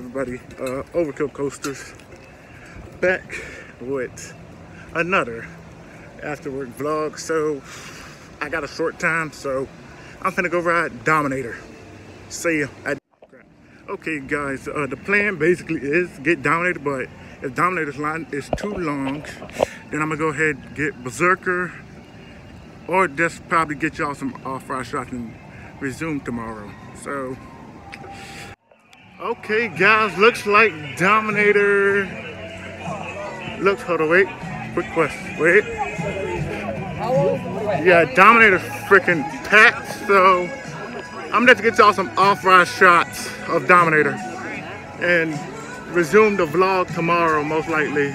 everybody? Uh, Overkill Coasters back with another after work vlog. So I got a short time, so I'm gonna go ride Dominator. See ya. At okay guys, uh, the plan basically is get Dominator, but if Dominator's line is too long, then I'm gonna go ahead get Berserker or just probably get y'all some off-ride shots and resume tomorrow. So Okay, guys, looks like Dominator. Looks, hold on, wait. Quick question, wait. Yeah, Dominator's freaking packed, so I'm gonna have to get y'all some off-ride shots of Dominator and resume the vlog tomorrow, most likely.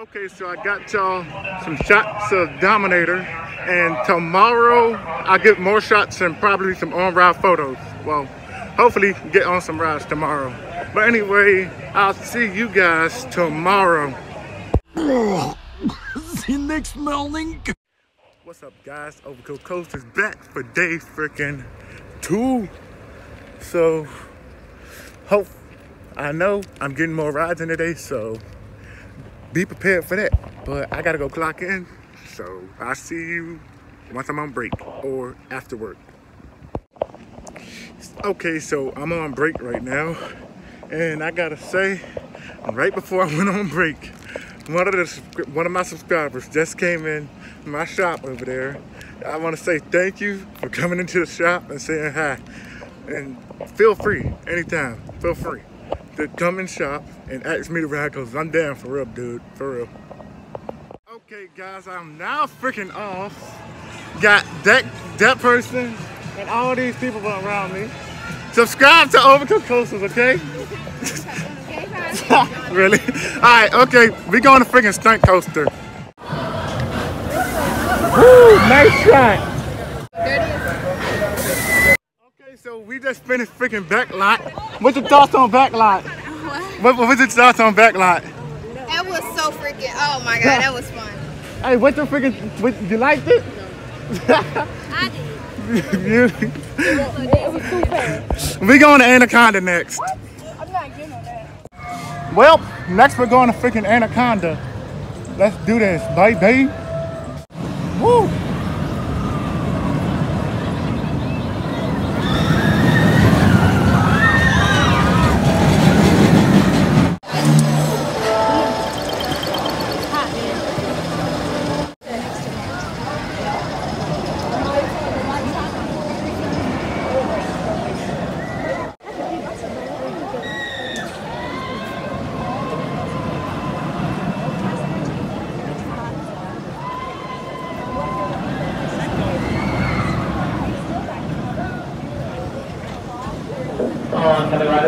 Okay, so I got y'all some shots of Dominator, and tomorrow I get more shots and probably some on-ride photos. Well, hopefully get on some rides tomorrow. But anyway, I'll see you guys tomorrow. see you next morning. What's up, guys? Overkill Coast is back for day freaking two. So, hope I know I'm getting more rides in today, so be prepared for that. But I gotta go clock in. So I'll see you once I'm on break or after work. Okay, so I'm on break right now. And I gotta say, right before I went on break, one of the one of my subscribers just came in my shop over there. I want to say thank you for coming into the shop and saying hi. And feel free anytime. Feel free to come and shop and ask me to ride because I'm down for real, dude. For real. Okay, guys, I'm now freaking off. Got that that person and all these people around me. Subscribe to Overkill Coasters, okay? really? All right, okay. We going to freaking stunt coaster. Woo, nice shot. Okay, freaking backlot. What's your thoughts on backlot? What, what was your thoughts on backlot? That was so freaking, oh my god, that was fun. Hey, what the freaking, what, you liked it? I did. you, it was too fast. we going to Anaconda next. What? I'm not getting on that. Well, next we're going to freaking Anaconda. Let's do this, baby. Woo!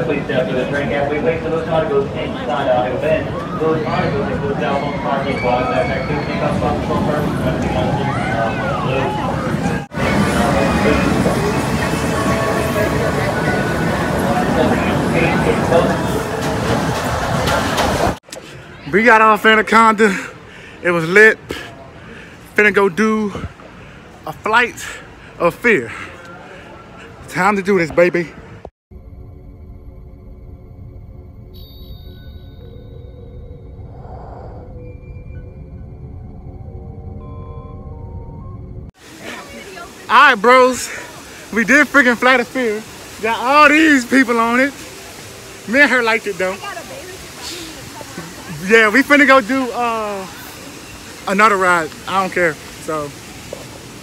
Please step to the gap. We wait till those articles inside. Those articles include parking phone person. We got off Anaconda. It was lit. Finna go do a flight of fear. Time to do this, baby. All right, bros. We did freaking flight of fear. Got all these people on it. Me and her liked it though. Yeah, we finna go do uh, another ride. I don't care. So,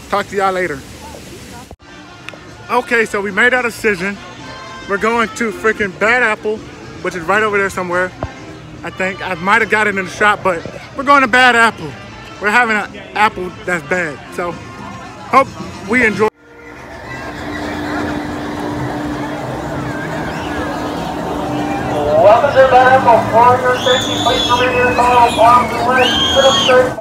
talk to y'all later. Okay, so we made our decision. We're going to freaking Bad Apple, which is right over there somewhere. I think I might have got it in the shop, but we're going to Bad Apple. We're having an apple that's bad. So, hope we enjoy. Welcome to the Apple. For safety, please remain in the car while. Sit up straight.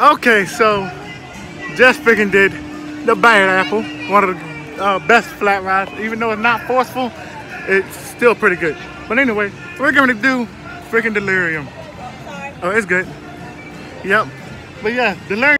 Okay, so just freaking did the Bad Apple, one of the uh, best flat rides. Even though it's not forceful, it's still pretty good. But anyway, we're going to do freaking Delirium. Oh, it's good. Yep. But yeah, Delirium.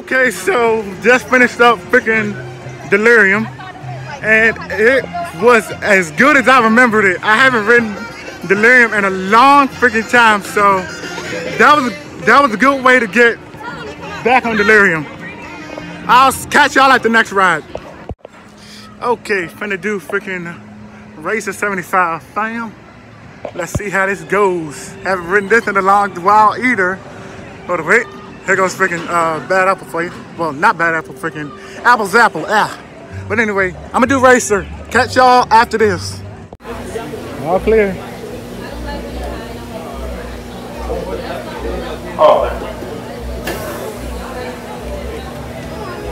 Okay, so just finished up freaking Delirium, and it was as good as I remembered it. I haven't ridden Delirium in a long freaking time, so that was that was a good way to get back on Delirium. I'll catch y'all at the next ride. Okay, finna do freaking Racer 75, fam. Let's see how this goes. Haven't ridden this in a long while either. On, wait. Here goes freaking uh, bad apple for you. Well, not bad apple, freaking apple's apple. Ah. But anyway, I'm gonna do racer. Catch y'all after this. All clear. Oh.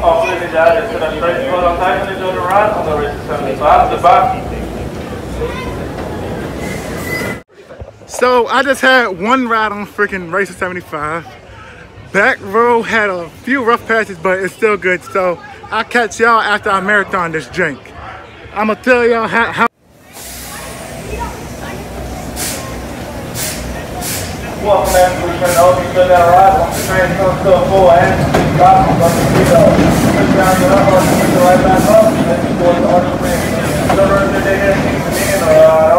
Oh, please, Dad, it's gonna straight foot on time and enjoy the ride on the Racer 75. The back. So I just had one ride on freaking Racer 75. Back row had a few rough patches, but it's still good. So I'll catch y'all after I marathon this drink. I'm gonna tell y'all how, how Welcome, man. We should know you good that ride. Once the train comes to a full end, drop let the speed up. Push down, get up, or push it right back up. Then you go to the arch rest of the day, keep the in the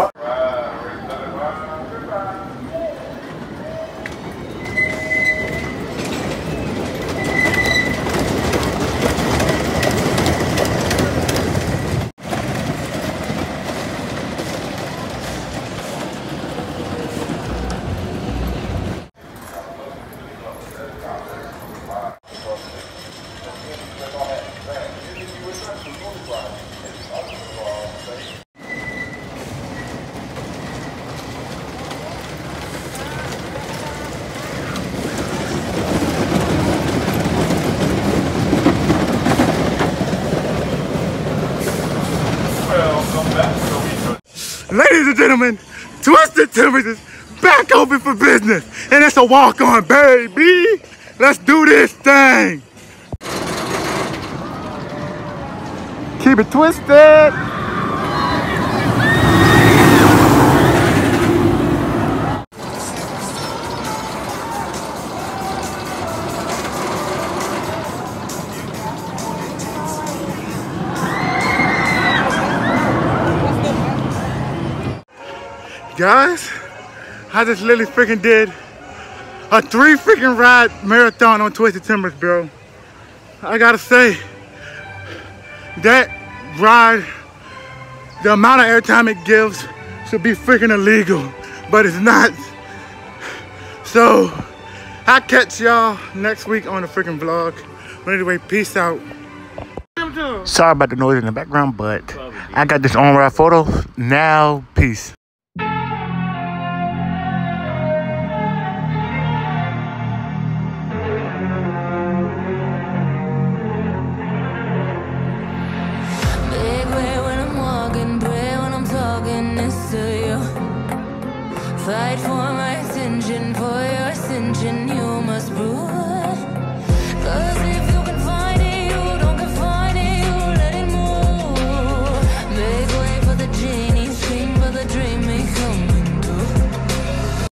Ladies and gentlemen, Twisted Timbers back open for business. And it's a walk on, baby. Let's do this thing. Keep it twisted. Guys, I just literally freaking did a three freaking ride marathon on Twisted Timbers, bro. I gotta say, that ride, the amount of airtime it gives should be freaking illegal, but it's not. So, I'll catch y'all next week on the freaking vlog. But anyway, peace out. Sorry about the noise in the background, but I got this on ride photo. Now, peace. Fight for